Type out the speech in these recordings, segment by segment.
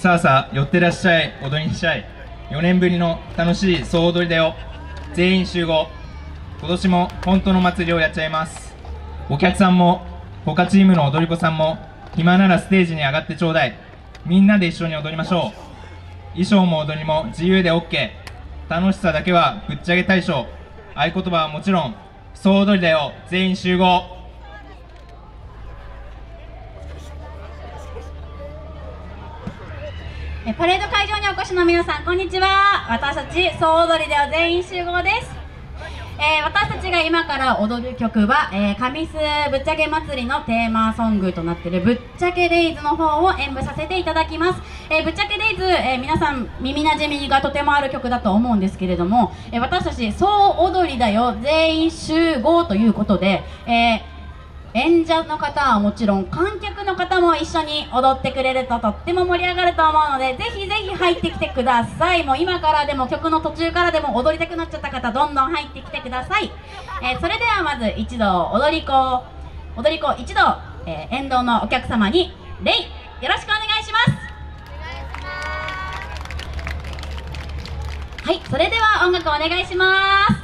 さあさあ寄ってらっしゃい。踊りにしちゃい。4年ぶりの楽しい総踊りだよ。全員集合。今年も本当の祭りをやっちゃいます。お客さんも他チームの踊り子さんも暇ならステージに上がってちょうだい。みんなで一緒に踊りましょう。衣装も踊りも自由で OK 楽しさだけはぶっちゃけ大賞合言葉はもちろん総踊りだよ。全員集合。パレード会場にお越しの皆さんこんにちは。私たち総踊りでは全員集合です、えー、私たちが今から踊る曲は、えー、神栖ぶっちゃけ祭りのテーマソングとなっているぶっちゃけデイズの方を演舞させていただきます、えー、ぶっちゃけデイズ、え皆さん耳なじみがとてもある曲だと思うんですけれども、え私たち総踊りだよ全員集合ということで、えー演者の方はもちろん観客の方も一緒に踊ってくれるととっても盛り上がると思うのでぜひぜひ入ってきてください。もう今からでも曲の途中からでも踊りたくなっちゃった方どんどん入ってきてください、えー、それではまず一度踊り子踊り子一度、えー、沿道のお客様に礼よろしくお願いします。はいそれでは音楽お願いします。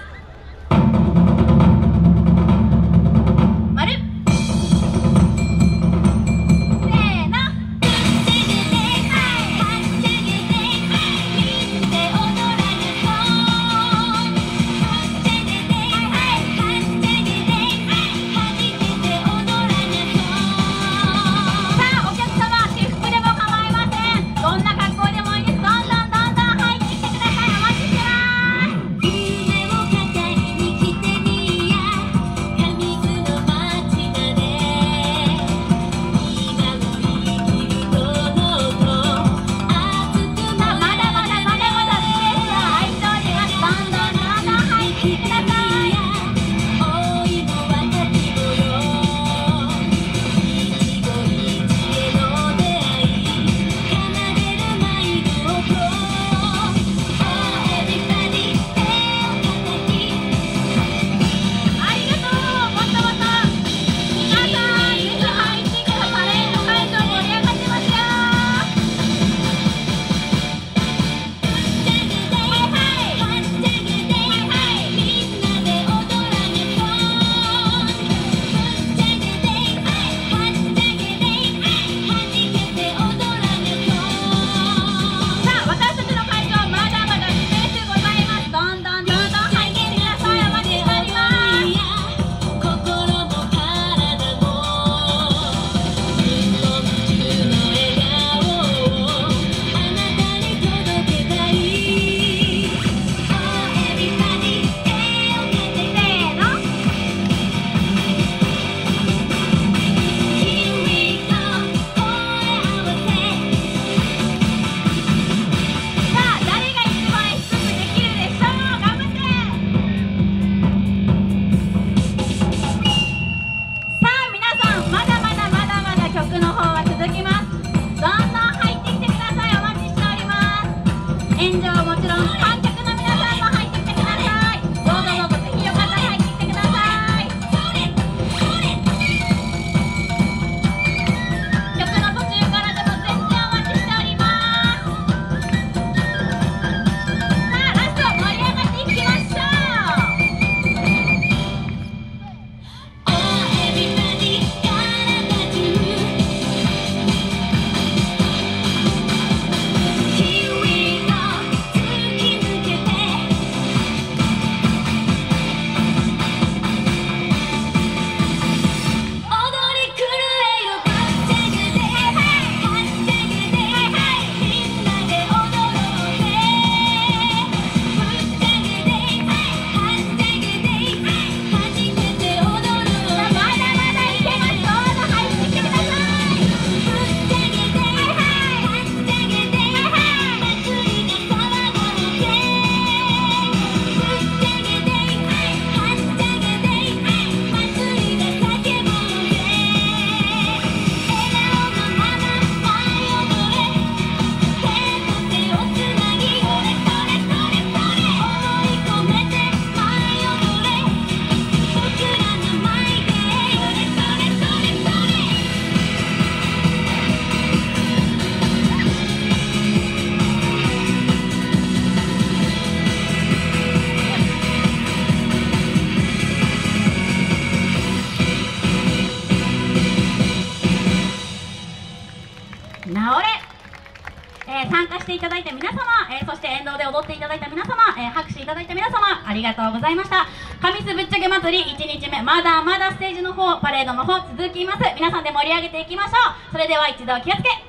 えー参加していただいた皆様、えーそして沿道で踊っていただいた皆様、えー拍手いただいた皆様ありがとうございました。神栖ぶっちゃけ祭り1日目まだまだステージの方パレードの方続きます。皆さんで盛り上げていきましょう。それでは一度気をつけ。